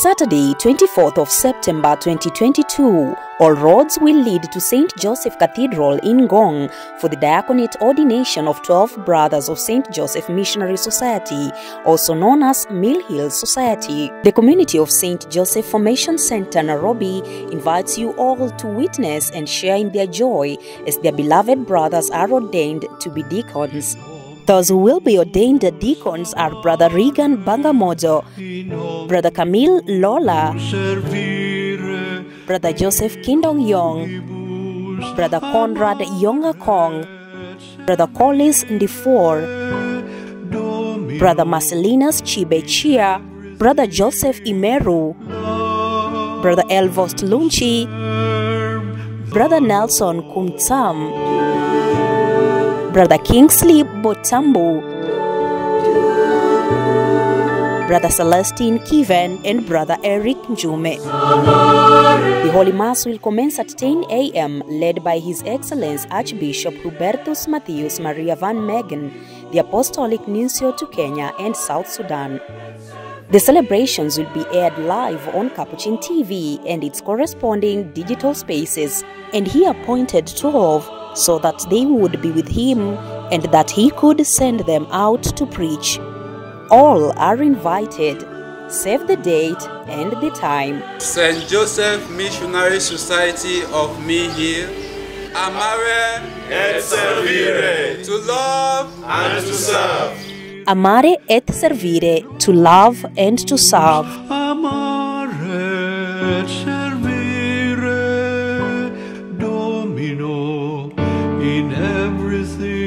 Saturday, 24th of September 2022, all roads will lead to St. Joseph Cathedral in Ngong for the diaconate ordination of 12 Brothers of St. Joseph Missionary Society, also known as Mill Hill Society. The community of St. Joseph Formation Center, Nairobi, invites you all to witness and share in their joy as their beloved brothers are ordained to be deacons. Those who will be ordained deacons are Brother Regan Bangamojo, Brother Camille Lola, Brother Joseph Kindong Yong, Brother Conrad Yonga Kong, Brother Collis Ndifor, Brother Marcelinus Chibe Chia, Brother Joseph Imeru, Brother Elvost Lunchi, Brother Nelson Kumtsam, Brother Kingsley Botambu, Brother Celestine Kiven, and Brother Eric Njume. The Holy Mass will commence at 10 a.m., led by His Excellence Archbishop Hubertus Matheus Maria van Megen, the Apostolic Nuncio to Kenya and South Sudan. The celebrations will be aired live on Capuchin TV and its corresponding digital spaces, and he appointed 12 so that they would be with him and that he could send them out to preach. All are invited. Save the date and the time. St. Joseph Missionary Society of Mill Hill, Amare et servire to love and to serve. Amare et servire, to love and to serve. amare et servire everything.